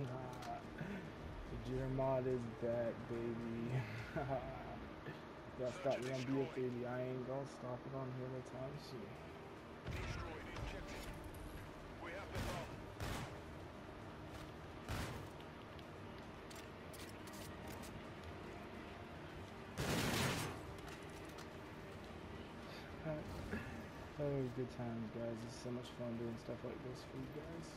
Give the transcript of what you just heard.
Jermod is back, baby. Y'all stop me on a baby. I ain't gonna stop it on here no time soon. Destroy. We have the oh, good times, guys. It's so much fun doing stuff like this for you guys.